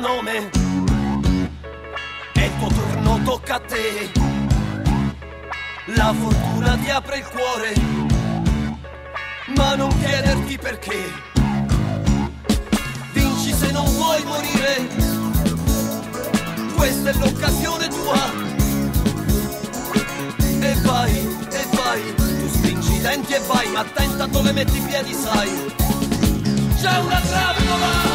nome. E il tuo turno tocca a te. La fortuna ti apre il cuore, ma non chiederti perché. Vinci se non vuoi morire, questa è l'occasione tua. E vai, e vai, tu stringi i denti e vai, ma attenta dove metti i piedi, sai. C'è una trappola!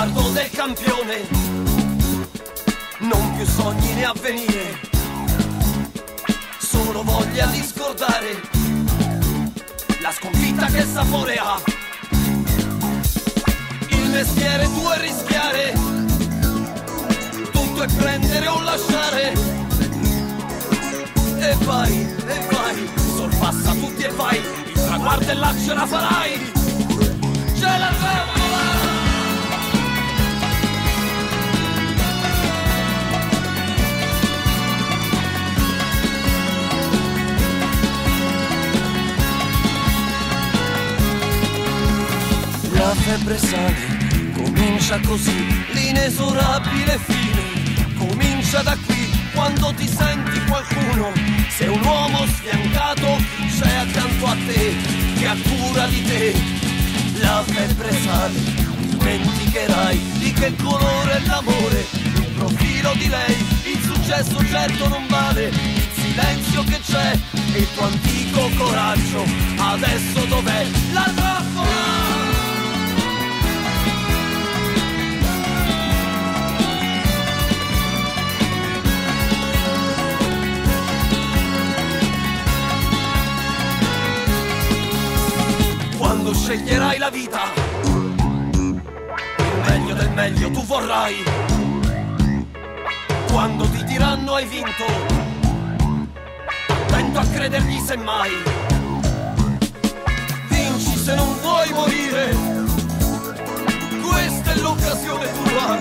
Sguardo del campione, non più sogni né avvenire, solo voglia di scordare la sconfitta che sapore ha. Il mestiere tuo è rischiare, tutto è prendere o lasciare. E vai, e vai, sorpassa tutti e vai, il traguardo e là ce la farai. Febbre sale, comincia così, l'inesorabile fine. Comincia da qui, quando ti senti qualcuno. Se un uomo sfiancato c'è accanto a te, che ha cura di te. La febbre sale, dimenticherai di che colore è l'amore. Il profilo di lei, il successo certo non vale. Il silenzio che c'è e il tuo antico coraggio. Adesso dov'è la trappola? Sceglierai la vita. Meglio del meglio tu vorrai. Quando ti diranno hai vinto, attento a credergli semmai. Vinci se non vuoi morire, questa è l'occasione tua.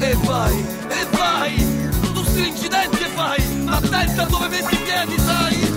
E vai, e vai, tu stringi i denti e vai, attenta dove metti i piedi, sai.